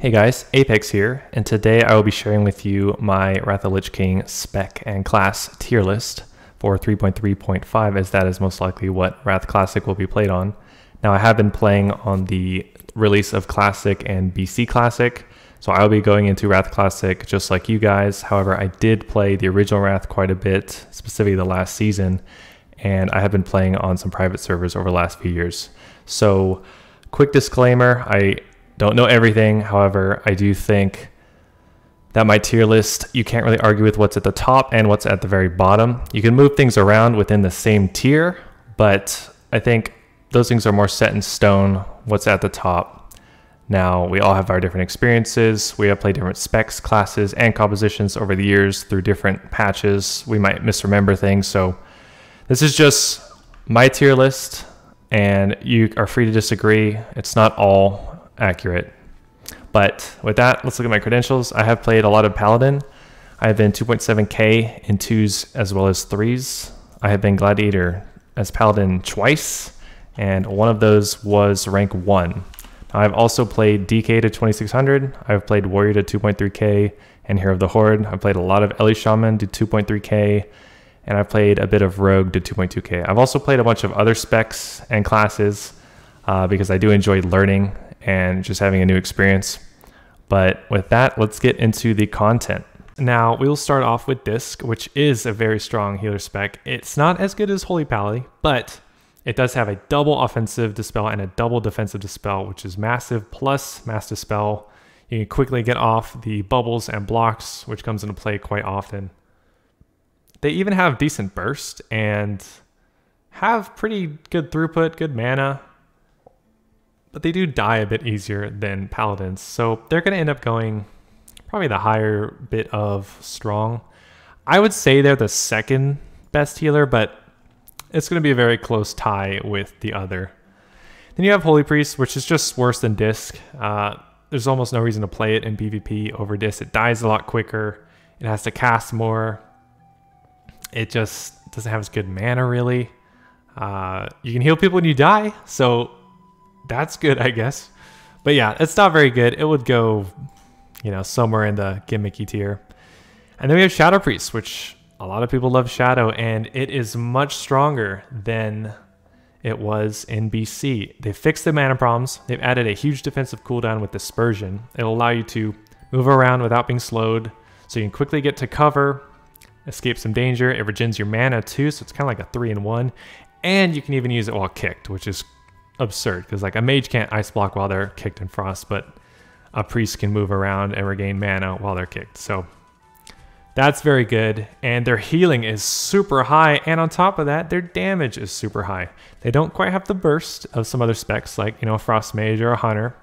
Hey guys, Apex here, and today I will be sharing with you my Wrath of Lich King spec and class tier list for 3.3.5 as that is most likely what Wrath Classic will be played on. Now I have been playing on the release of Classic and BC Classic, so I'll be going into Wrath Classic just like you guys. However, I did play the original Wrath quite a bit, specifically the last season, and I have been playing on some private servers over the last few years. So quick disclaimer, I don't know everything. However, I do think that my tier list, you can't really argue with what's at the top and what's at the very bottom. You can move things around within the same tier, but I think those things are more set in stone what's at the top. Now, we all have our different experiences. We have played different specs, classes, and compositions over the years through different patches. We might misremember things. So, this is just my tier list, and you are free to disagree. It's not all accurate. But with that, let's look at my credentials. I have played a lot of Paladin. I have been 2.7k in twos as well as threes. I have been Gladiator as Paladin twice, and one of those was rank 1. I've also played DK to 2600. I've played Warrior to 2.3k and Hero of the Horde. I've played a lot of Ele Shaman to 2.3k, and I've played a bit of Rogue to 2.2k. I've also played a bunch of other specs and classes uh, because I do enjoy learning and just having a new experience. But with that, let's get into the content. Now, we'll start off with Disc, which is a very strong healer spec. It's not as good as Holy Pally, but it does have a double offensive dispel and a double defensive dispel, which is massive plus mass dispel. You can quickly get off the bubbles and blocks, which comes into play quite often. They even have decent burst and have pretty good throughput, good mana, but they do die a bit easier than paladins. So they're going to end up going probably the higher bit of strong. I would say they're the second best healer, but it's going to be a very close tie with the other. Then you have Holy Priest, which is just worse than Disc. Uh, there's almost no reason to play it in PvP over Disc. It dies a lot quicker. It has to cast more. It just doesn't have as good mana, really. Uh, you can heal people when you die, so that's good, I guess. But yeah, it's not very good. It would go, you know, somewhere in the gimmicky tier. And then we have Shadow Priest, which a lot of people love Shadow, and it is much stronger than it was in BC. They fixed the mana problems. They've added a huge defensive cooldown with Dispersion. It'll allow you to move around without being slowed, so you can quickly get to cover, escape some danger. It regens your mana too, so it's kind of like a three in one. And you can even use it while kicked, which is absurd because like a mage can't ice block while they're kicked in frost, but a priest can move around and regain mana while they're kicked. So that's very good. And their healing is super high. And on top of that, their damage is super high. They don't quite have the burst of some other specs like, you know, a frost mage or a hunter,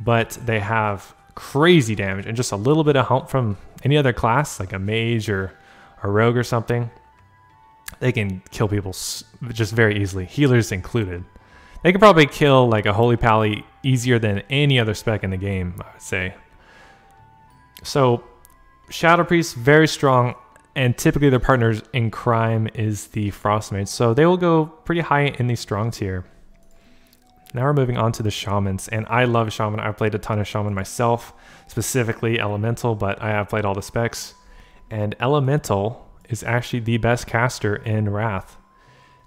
but they have crazy damage and just a little bit of help from any other class like a mage or a rogue or something. They can kill people just very easily, healers included. They could probably kill like a Holy Pally easier than any other spec in the game, I would say. So Shadow Priest, very strong, and typically their partners in crime is the Frost Mage. So they will go pretty high in the strong tier. Now we're moving on to the Shamans, and I love Shaman. I've played a ton of Shaman myself, specifically Elemental, but I have played all the specs. And Elemental is actually the best caster in Wrath.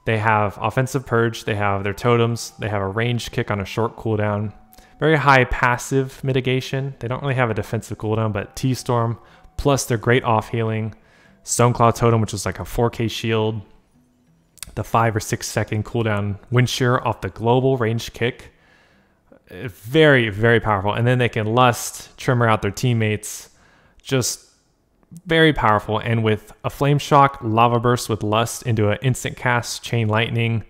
They have offensive purge, they have their totems, they have a ranged kick on a short cooldown, very high passive mitigation. They don't really have a defensive cooldown, but T-Storm, plus their great off healing, Stoneclaw Totem, which is like a 4k shield, the 5 or 6 second cooldown Wind Shear off the global ranged kick. Very, very powerful. And then they can Lust, Tremor out their teammates. Just very powerful. And with a Flame Shock, Lava Burst with Lust into an instant cast, Chain Lightning,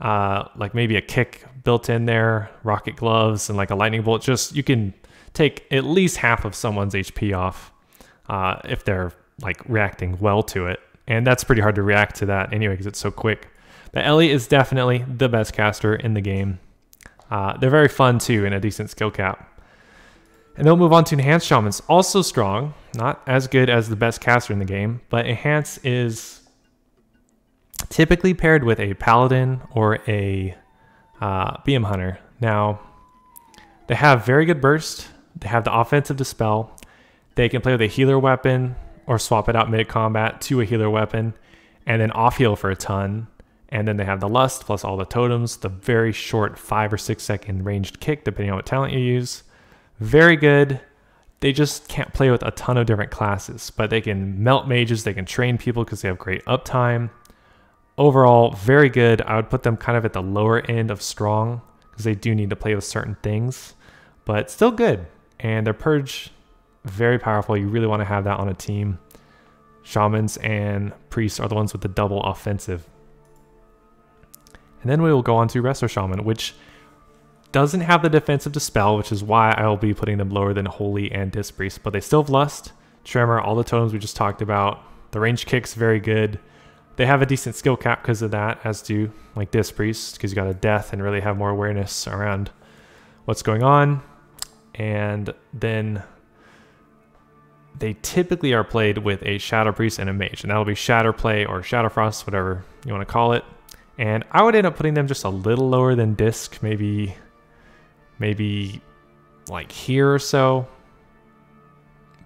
uh, like maybe a kick built in there, Rocket Gloves, and like a Lightning Bolt, just you can take at least half of someone's HP off uh, if they're like reacting well to it. And that's pretty hard to react to that anyway because it's so quick. But Ele is definitely the best caster in the game. Uh, they're very fun too and a decent skill cap. And then we'll move on to Enhanced Shamans. Also strong, not as good as the best caster in the game, but Enhance is typically paired with a Paladin or a uh, BM Hunter. Now, they have very good burst. They have the offensive dispel. They can play with a healer weapon or swap it out mid combat to a healer weapon, and then off heal for a ton. And then they have the lust plus all the totems, the very short five or six second ranged kick, depending on what talent you use. Very good. They just can't play with a ton of different classes, but they can melt mages, they can train people because they have great uptime. Overall, very good. I would put them kind of at the lower end of strong because they do need to play with certain things, but still good. And their purge, very powerful. You really want to have that on a team. Shamans and priests are the ones with the double offensive. And then we will go on to Resto Shaman, which doesn't have the defensive dispel, which is why I will be putting them lower than Holy and Disc Priest. But they still have Lust, Tremor, all the totems we just talked about. The range kick's very good. They have a decent skill cap because of that, as do like Disc Priest, because you got a death and really have more awareness around what's going on. And then they typically are played with a Shadow Priest and a Mage, and that'll be Shatter Play or Shadow Frost, whatever you want to call it. And I would end up putting them just a little lower than Disc, maybe, maybe like here or so.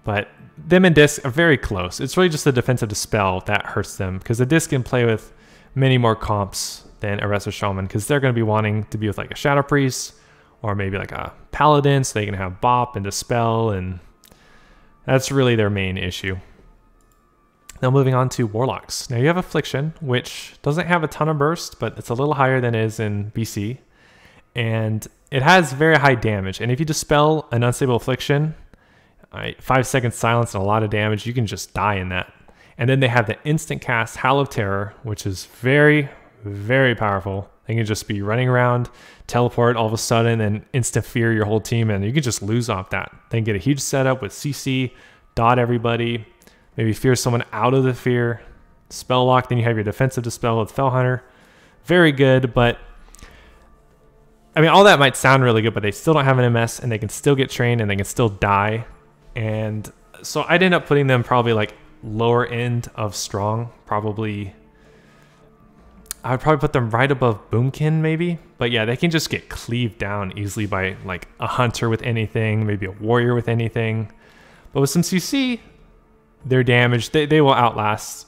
But them and Disc are very close. It's really just the defensive dispel that hurts them because the Disc can play with many more comps than a Resto Shaman because they're going to be wanting to be with like a Shadow Priest or maybe like a Paladin so they can have Bop and Dispel and that's really their main issue. Now moving on to Warlocks. Now you have Affliction, which doesn't have a ton of burst, but it's a little higher than it is in BC. And it has very high damage. And if you dispel an unstable affliction, right, five seconds silence and a lot of damage, you can just die in that. And then they have the instant cast Howl of Terror, which is very, very powerful. They can just be running around, teleport all of a sudden, and instant fear your whole team, and you can just lose off that. Then get a huge setup with CC, dot everybody, maybe fear someone out of the fear, spell lock. Then you have your defensive dispel with Felhunter. Very good, but I mean, all that might sound really good, but they still don't have an MS, and they can still get trained, and they can still die. And so I'd end up putting them probably like lower end of strong, probably. I would probably put them right above Boomkin, maybe. But yeah, they can just get cleaved down easily by like a hunter with anything, maybe a warrior with anything. But with some CC, their damage, they, they will outlast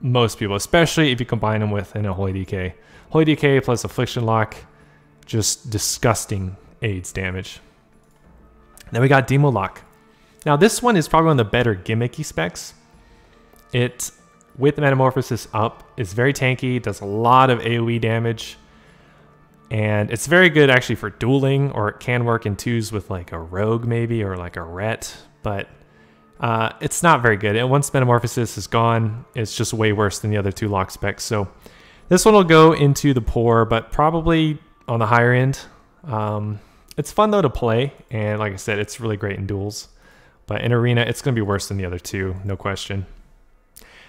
most people, especially if you combine them with Unholy DK. Holy DK plus Affliction Lock, just disgusting AIDS damage. Then we got Demo Lock. Now this one is probably one of the better gimmicky specs. It, with Metamorphosis up, is very tanky, does a lot of AoE damage, and it's very good actually for dueling, or it can work in twos with like a Rogue maybe, or like a Ret, but uh, it's not very good. And once Metamorphosis is gone, it's just way worse than the other two lock specs. So this one will go into the poor, but probably on the higher end. Um, it's fun though to play, and like I said, it's really great in duels. But in arena, it's going to be worse than the other two, no question.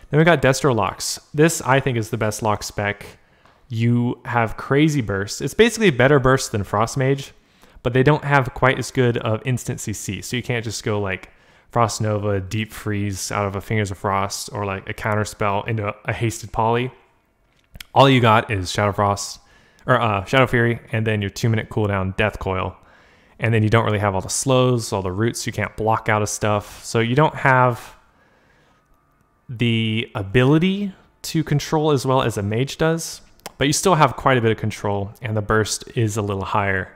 Then we got Destro locks. This I think is the best lock spec. You have crazy burst. It's basically better burst than Frost Mage, but they don't have quite as good of instant CC. So you can't just go like Frost Nova, Deep Freeze out of a Fingers of Frost, or like a counter spell into a hasted poly. All you got is Shadow Frost or uh, Shadow Fury, and then your two minute cooldown Death Coil. And then you don't really have all the slows, all the roots. You can't block out of stuff. So you don't have the ability to control as well as a mage does, but you still have quite a bit of control, and the burst is a little higher.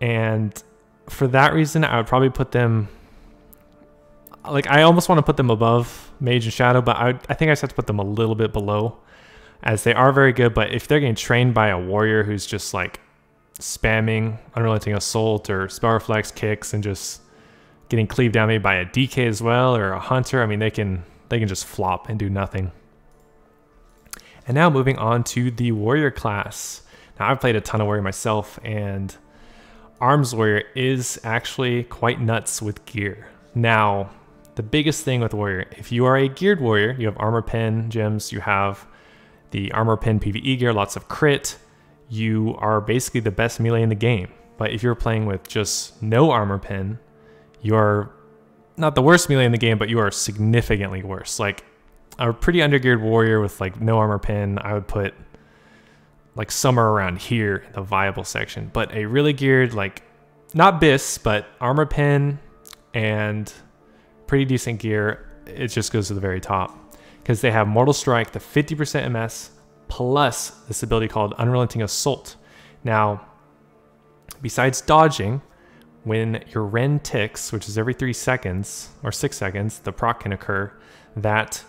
And for that reason, I would probably put them like I almost want to put them above Mage and Shadow, but I, I think I just have to put them a little bit below, as they are very good. But if they're getting trained by a warrior who's just like spamming Unrelenting Assault or Spell Reflect kicks and just getting cleaved down maybe by a DK as well or a Hunter, I mean they can they can just flop and do nothing. And now moving on to the Warrior class. Now I've played a ton of Warrior myself, and Arms Warrior is actually quite nuts with gear. Now, the biggest thing with warrior, if you are a geared warrior, you have armor pen gems, you have the armor pen PvE gear, lots of crit, you are basically the best melee in the game. But if you're playing with just no armor pen, you're not the worst melee in the game, but you are significantly worse. Like a pretty undergeared warrior with like no armor pen, I would put like somewhere around here in the viable section. But a really geared, like not bis, but armor pen and pretty decent gear. It just goes to the very top because they have Mortal Strike, the 50% MS, plus this ability called Unrelenting Assault. Now, besides dodging, when your Rend ticks, which is every three seconds or six seconds, the proc can occur, that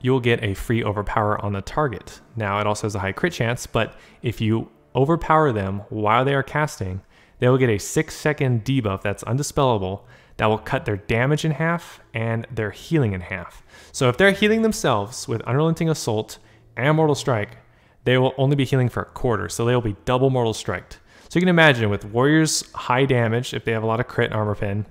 you'll get a free overpower on the target. Now, it also has a high crit chance, but if you overpower them while they are casting, they will get a six second debuff that's undispellable that will cut their damage in half and their healing in half. So if they're healing themselves with Unrelenting Assault and Mortal Strike, they will only be healing for a quarter, so they will be double Mortal Striked. So you can imagine with Warriors high damage, if they have a lot of crit and armor pen,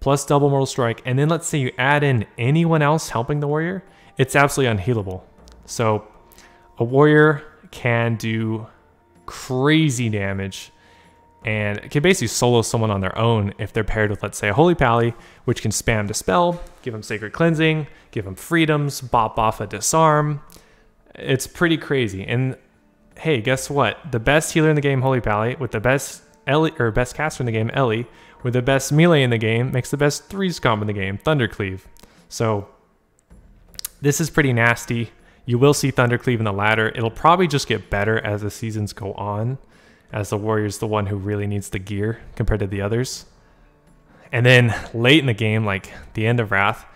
plus double Mortal Strike, and then let's say you add in anyone else helping the Warrior, it's absolutely unhealable. So a Warrior can do crazy damage and can basically solo someone on their own if they're paired with, let's say, a Holy Pally, which can spam Dispel, give them Sacred Cleansing, give them freedoms, bop off a Disarm. It's pretty crazy. And hey, guess what? The best healer in the game, Holy Pally, with the best Ele or best caster in the game, Ele, with the best melee in the game, makes the best threes combo in the game, Thundercleave. So this is pretty nasty. You will see Thundercleave in the ladder. It'll probably just get better as the seasons go on as the warrior's the one who really needs the gear compared to the others. And then late in the game, like the end of Wrath,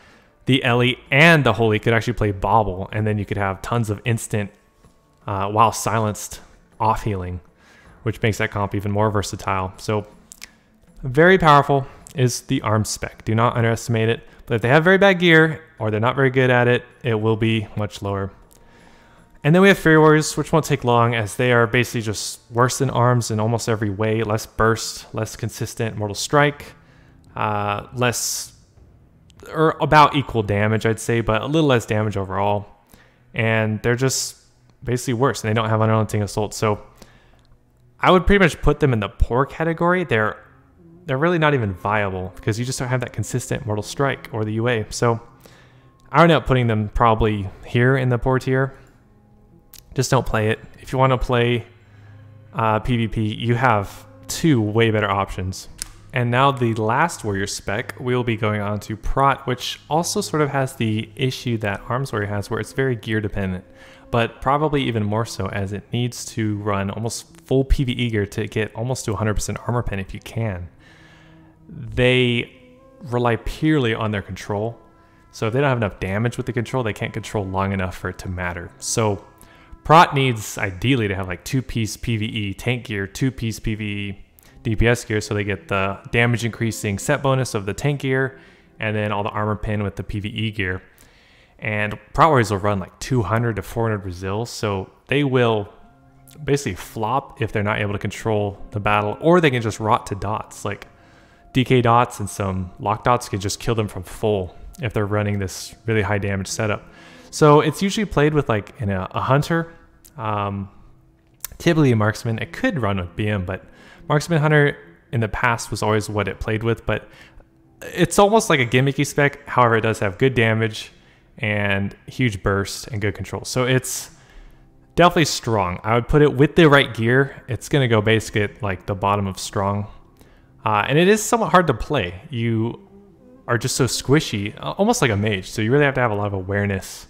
the Ele and the Holy could actually play Bobble, and then you could have tons of instant uh, while silenced off healing, which makes that comp even more versatile. So very powerful is the arm spec. Do not underestimate it. But if they have very bad gear or they're not very good at it, it will be much lower. And then we have Fury Warriors, which won't take long as they are basically just worse than arms in almost every way. Less burst, less consistent mortal strike, uh, less, or about equal damage, I'd say, but a little less damage overall. And they're just basically worse, and they don't have unrelenting assault. So I would pretty much put them in the poor category. They're they're really not even viable because you just don't have that consistent mortal strike or the UA. So I would end up putting them probably here in the poor tier just don't play it. If you want to play uh, PvP, you have two way better options. And now the last warrior spec, we'll be going on to Prot, which also sort of has the issue that Arms Warrior has where it's very gear dependent, but probably even more so as it needs to run almost full PvE gear to get almost to 100% armor pen if you can. They rely purely on their control. So if they don't have enough damage with the control, they can't control long enough for it to matter. So Prot needs ideally to have like two piece PVE tank gear, two piece PVE DPS gear, so they get the damage increasing set bonus of the tank gear, and then all the armor pen with the PVE gear. And Prot Warriors will run like 200 to 400 Brazils, so they will basically flop if they're not able to control the battle, or they can just rot to dots. Like DK dots and some lock dots can just kill them from full if they're running this really high damage setup. So it's usually played with like in a, a hunter, um, typically a marksman. It could run with BM, but marksman hunter in the past was always what it played with. But it's almost like a gimmicky spec. However, it does have good damage and huge burst and good control. So it's definitely strong. I would put it with the right gear. It's going to go basically like the bottom of strong. Uh, and it is somewhat hard to play. You are just so squishy, almost like a mage. So you really have to have a lot of awareness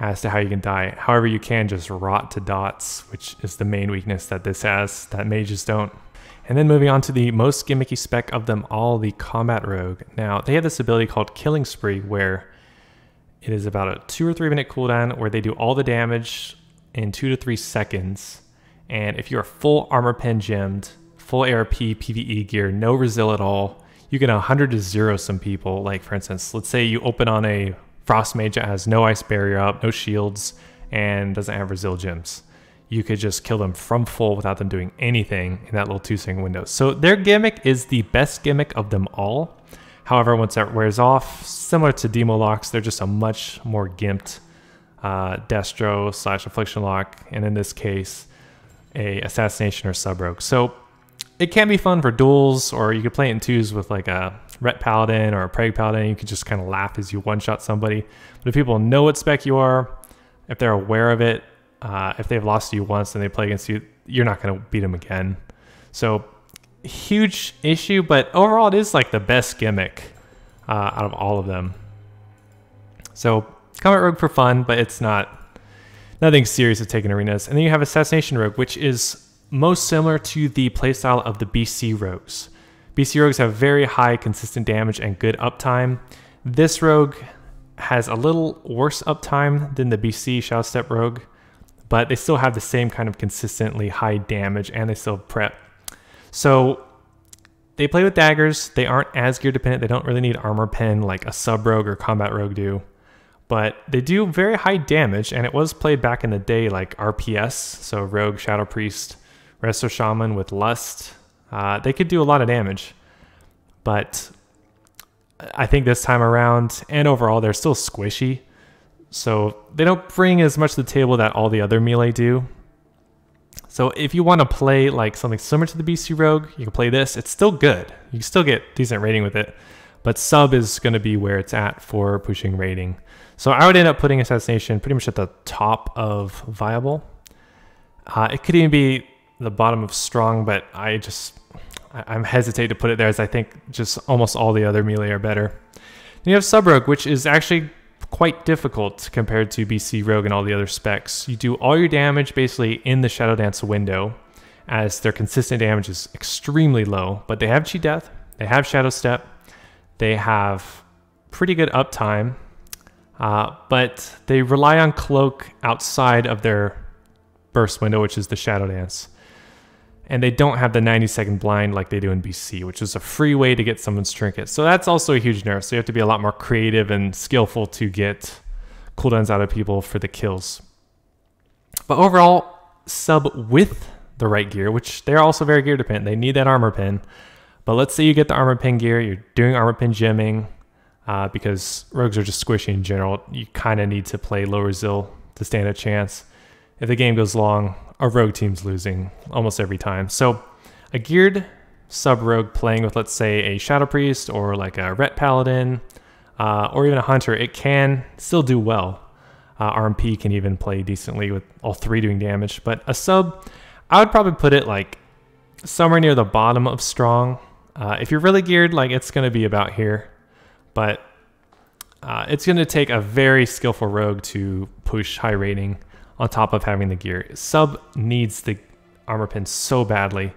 as to how you can die. However, you can just rot to dots, which is the main weakness that this has that mages don't. And then moving on to the most gimmicky spec of them all, the Combat Rogue. Now, they have this ability called Killing Spree where it is about a two or three minute cooldown where they do all the damage in two to three seconds. And if you're full armor pen gemmed, full ARP PvE gear, no resil at all, you can 100 to 0 some people. Like, for instance, let's say you open on a Frost Mage has no ice barrier up, no shields, and doesn't have Resil gems. You could just kill them from full without them doing anything in that little two second window. So their gimmick is the best gimmick of them all. However, once that wears off, similar to Demo Locks, they're just a much more gimped uh, Destro slash Affliction Lock, and in this case, a Assassination or Sub Rogue. So it can be fun for duels, or you could play it in twos with like a Ret Paladin or a Prot Paladin, you can just kind of laugh as you one shot somebody. But if people know what spec you are, if they're aware of it, uh, if they've lost you once and they play against you, you're not going to beat them again. So huge issue, but overall it is like the best gimmick uh, out of all of them. So Combat Rogue for fun, but it's not nothing serious to take in arenas. And then you have Assassination Rogue, which is most similar to the playstyle of the BC Rogues. BC Rogues have very high consistent damage and good uptime. This rogue has a little worse uptime than the BC Shadow Step Rogue, but they still have the same kind of consistently high damage and they still prep. So they play with daggers. They aren't as gear dependent. They don't really need armor pen like a sub rogue or combat rogue do. But they do very high damage, and it was played back in the day like RPS, so Rogue, Shadow Priest, Resto Shaman with Lust. Uh, they could do a lot of damage. But I think this time around, and overall, they're still squishy. So they don't bring as much to the table that all the other melee do. So if you want to play like something similar to the BC Rogue, you can play this. It's still good. You can still get decent rating with it. But sub is going to be where it's at for pushing rating. So I would end up putting Assassination pretty much at the top of Viable. Uh, it could even be the bottom of Strong, but I just I, am hesitate to put it there as I think just almost all the other melee are better. Then you have Sub Rogue, which is actually quite difficult compared to BC Rogue and all the other specs. You do all your damage basically in the Shadow Dance window, as their consistent damage is extremely low, but they have Cheat Death, they have Shadow Step, they have pretty good uptime, uh, but they rely on Cloak outside of their burst window, which is the Shadow Dance and they don't have the 90 second blind like they do in BC, which is a free way to get someone's trinket. So that's also a huge nerf. So you have to be a lot more creative and skillful to get cooldowns out of people for the kills. But overall, sub with the right gear, which they're also very gear dependent. They need that armor pen. But let's say you get the armor pen gear, you're doing armor pen gemming, uh, because rogues are just squishy in general. You kind of need to play low resil to stand a chance. If the game goes long, a rogue team's losing almost every time. So a geared sub rogue playing with, let's say, a Shadow Priest or like a Ret Paladin uh, or even a Hunter, it can still do well. Uh, RMP can even play decently with all three doing damage. But a sub, I would probably put it like somewhere near the bottom of strong. Uh, if you're really geared, like it's going to be about here. But uh, it's going to take a very skillful rogue to push high rating on top of having the gear. Sub needs the armor pen so badly.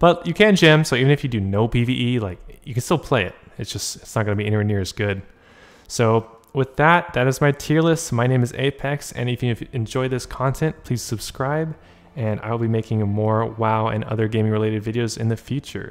But you can gem, so even if you do no PvE, like you can still play it. It's just it's not gonna be anywhere near as good. So with that, that is my tier list. My name is Apex, and if you enjoy this content, please subscribe, and I will be making more WoW and other gaming related videos in the future.